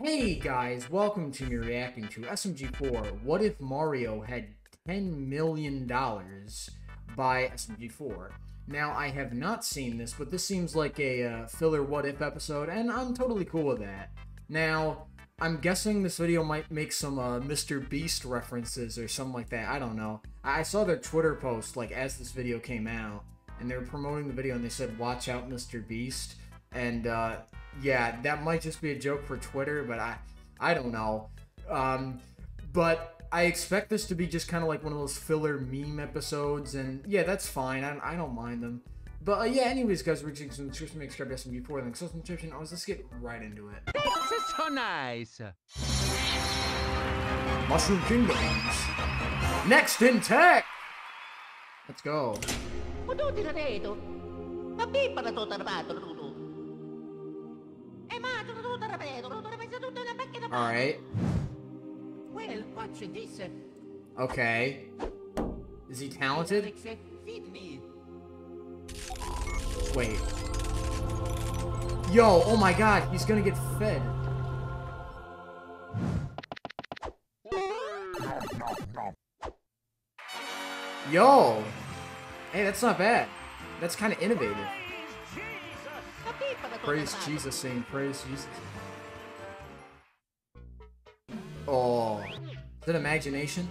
Hey guys, welcome to me reacting to SMG4. What if Mario had $10 million by SMG4? Now, I have not seen this, but this seems like a uh, filler what if episode, and I'm totally cool with that. Now, I'm guessing this video might make some uh, Mr. Beast references or something like that. I don't know. I saw their Twitter post like as this video came out, and they were promoting the video, and they said, "Watch out, Mr. Beast." And uh, yeah, that might just be a joke for Twitter, but I, I don't know. Um, but I expect this to be just kind of like one of those filler meme episodes, and yeah, that's fine. I, I don't mind them. But uh, yeah, anyways, guys, we're getting some description, make subscribe to before then. So description, oh, let's get right into it. This is so nice. Mushroom Kingdoms. Next in tech. Let's go. All right. Well, what's this? Okay. Is he talented? Feed me. Wait. Yo, oh my god, he's gonna get fed. Yo! Hey, that's not bad. That's kind of innovative. Mapipa na to Praise. Jesus, saying praise Jesus. Oh. Is that imagination?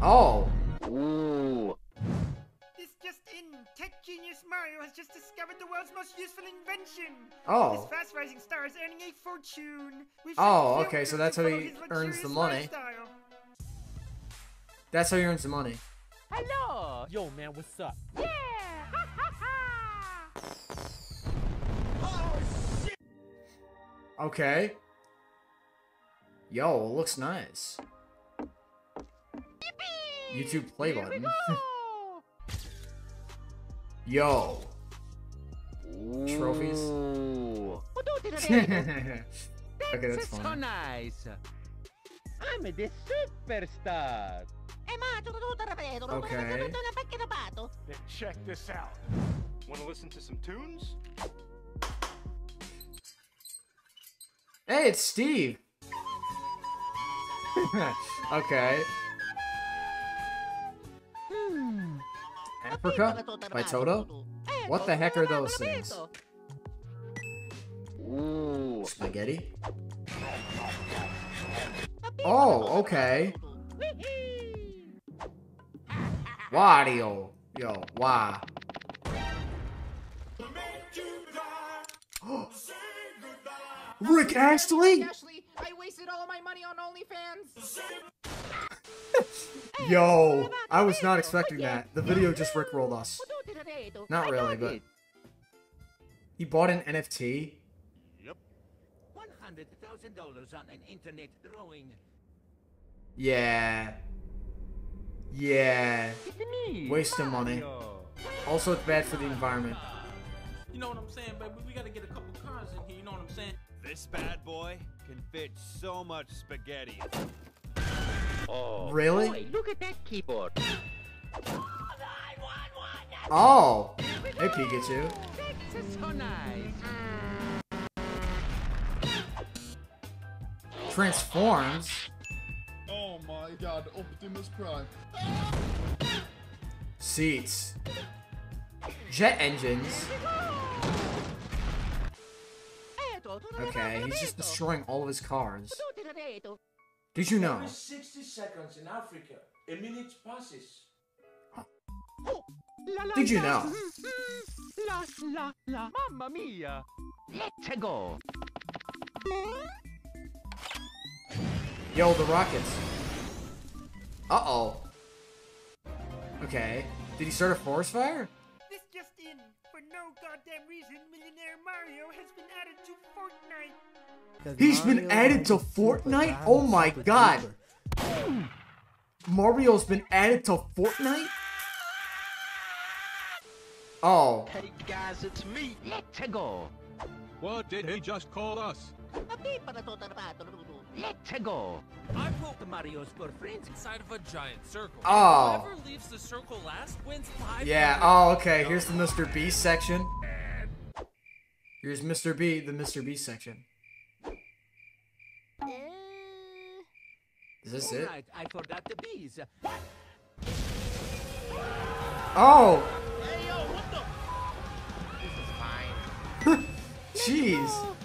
Oh. Ooh. This just in. Tech genius Mario has just discovered the world's most useful invention. Oh. This fast rising star is earning a fortune. We've Oh, okay, so that's how he earns the money. lifestyle. That's how he earns the money. Hello. Yo, man, what's up? Yeah! Okay. Yo, it looks nice. YouTube play Here button. Yo. Trophies? Ooh. Potuti na okay, that's This is so nice. I'm the superstar. Eh ma, tuto tuto tarapato, tuto Okay. tarapato, tuto na becca na pato. Then check this out. Want to listen to some tunes? Hey, it's Steve. okay. Hmm. Africa by Toto. What the heck are those things? Ooh. Spaghetti. Oh, okay. Wario. Yo, why? Rick Astley? Ashley, I wasted all my money on OnlyFans. Yo, I was not expecting that. The video just rickrolled us. Potuti na rito. Not really, but it. he bought an NFT. Yep. One hundred thousand dollars on an internet drawing. Yeah. Yeah. It's. Waste of money. Also, it's bad for the environment. You know what I'm saying, baby? We gotta get a couple cars in here, you know what I'm saying? This bad boy can fit so much spaghetti. Oh. Really? Boy, look at that keyboard. Oh! Hey, Pikachu. So nice. Transforms? Oh my god, Optimus Prime. Seats. Jet engines? Eto, tuto Okay, he's just destroying all of his cars. Potuti na rito. Did you know? Every 60 seconds in Africa, a minute passes. Oh, la, la, Did you know? Mm, mm, la la la. Mamma mia. Let's go. Yo, the rockets. Uh-oh. Okay. Did he start a forest fire? This just in. For no goddamn reason, Millionaire Mario has been added to Fortnite. He's been added to Fortnite? Oh my god. Mario's been added to Fortnite? Oh. Hey guys, it's me. Let's go. What did he just call us? Mapipa na to tarapato na tuto. Let's go. I put the Mario's for friends. Inside of a giant circle. Oh. Whoever leaves the circle last wins five. Yeah, oh, okay. Here's the Mr. Beast section. Here's Mr. B, the Mr. B section. Is this All it? right, I forgot the bees. Oh! Hey, yo, what the? This is fine. Jeez.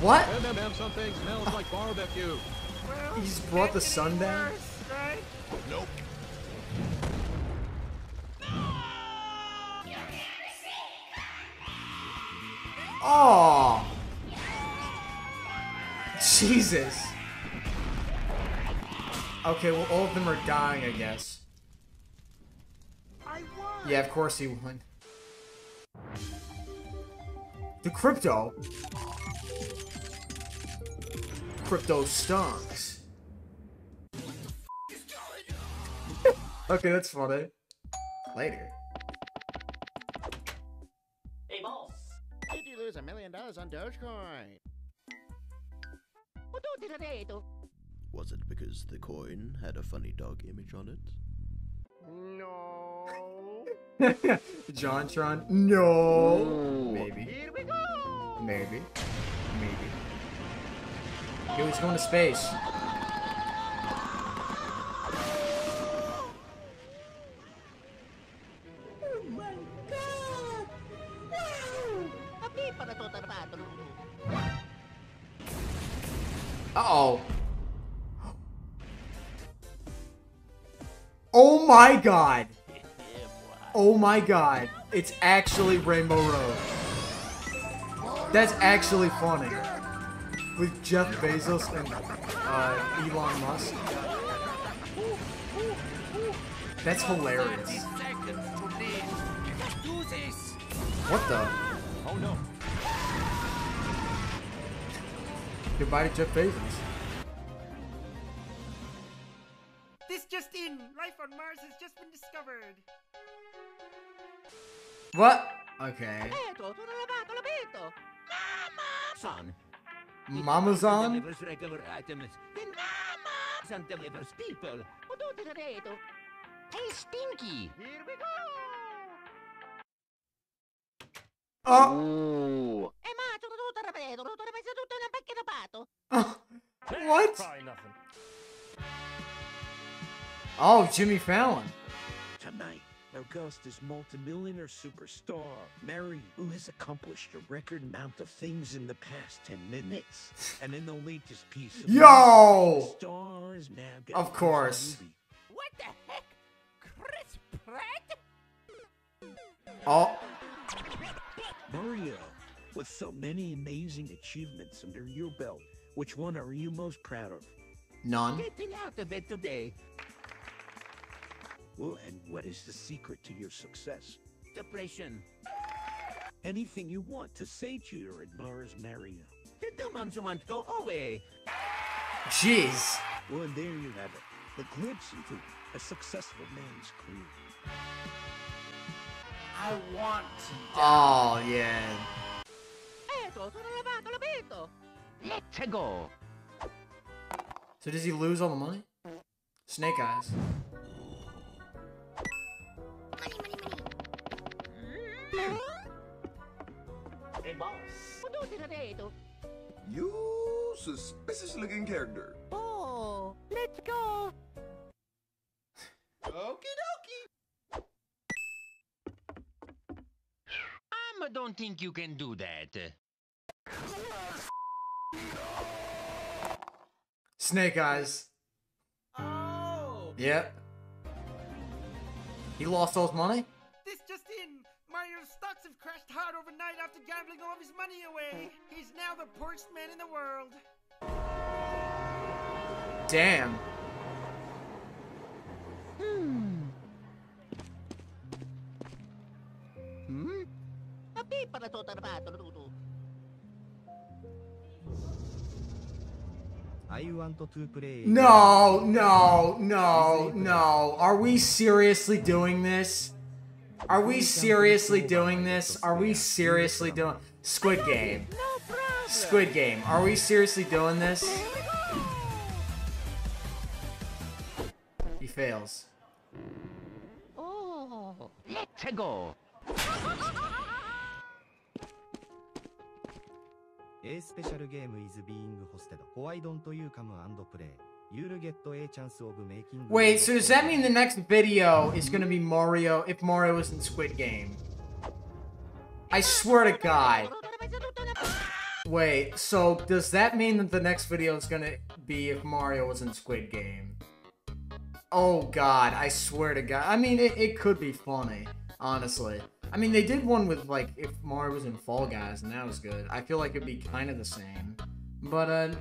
What? something smells like barbecue. He just brought the sun down? Right? Nope. Oh! Jesus. Okay, well, all of them are dying, I guess. I won. Yeah, of course he won. The crypto. Crypto stunks. okay, that's funny. Later. Hey, boss. Did you lose a million dollars on Dogecoin? What did you do? Eh, Was it because the coin had a funny dog image on it? No. Jontron? No. Maybe. Here we go. Maybe. Maybe. He was going to space. Oh. Oh my god. Oh my god. It's actually Rainbow Road. That's actually funny. With Jeff Bezos and uh, Elon Musk. That's hilarious. What the? Oh no. Goodbye to Jeff Bezos. This just in. Life on Mars has just been discovered. What? Okay. Eto, to tarbato, labeto. Son. Mamazon? delivers regular items. Then Son delivers people. What did you do? Hey, Stinky. Here we go. Oh! Eh, ma, tu tu tarbato, tu tarbato tutto nel pacchetto pato. What? Oh, Jimmy Fallon. Tonight, our guest is multimillionaire superstar Mary, who has accomplished a record amount of things in the past 10 minutes. and in the latest piece of Yo! news, the star is now Of course. movie. What the heck? Chris Pratt? Oh, Mario, with so many amazing achievements under your belt, which one are you most proud of? none. Getting out of bed today. Well, and what is the secret to your success? Depression. Anything you want to say to your admirers, Mario. The demons want go away. Jeez. Well, and there you have it. The glimpse into a successful man's career. I want to Oh, yeah. Eto, tu tarbato, labeto. Let's go. So does he lose all the money? Snake Eyes. What you? You suspicious looking character. Oh, let's go. Okie dokie. I don't think you can do that. Snake Eyes. Oh! Yep. He lost all his money? This just in. Mario's stocks have crashed hard overnight after gambling all of his money away. He's now the poorest man in the world. Damn. Hmm? Papi para to tarbato, tutu. I want to play. No, no, no, no. Are we seriously doing this? Are we seriously doing this? Are we seriously doing Squid Game? Squid Game. Are we seriously doing this? He fails. Oh, let's go. A special game is being hosted. Why don't you come and play? You'll get a chance of making. Wait, so does that mean the next video is gonna be Mario if Mario is in Squid Game? I swear to God. Wait, so does that mean that the next video is gonna be if Mario was in Squid Game? Oh God, I swear to God. I mean, it, it could be funny, honestly. I mean, they did one with, like, if Mario was in Fall Guys, and that was good. I feel like it'd be kind of the same. But, uh,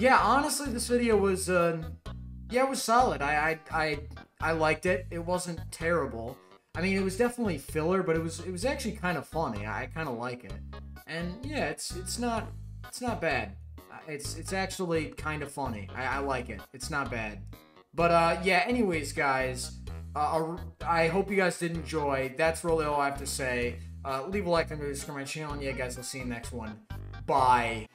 yeah, honestly, this video was, uh, yeah, it was solid. I, I, I, I liked it. It wasn't terrible. I mean, it was definitely filler, but it was, it was actually kind of funny. I, kind of like it. And, yeah, it's, it's not, it's not bad. It's, it's actually kind of funny. I, I like it. It's not bad. But, uh, yeah, anyways, guys, uh, I hope you guys did enjoy. That's really all I have to say. Uh, leave a like and subscribe to my channel. And yeah, guys, I'll see you next one. Bye.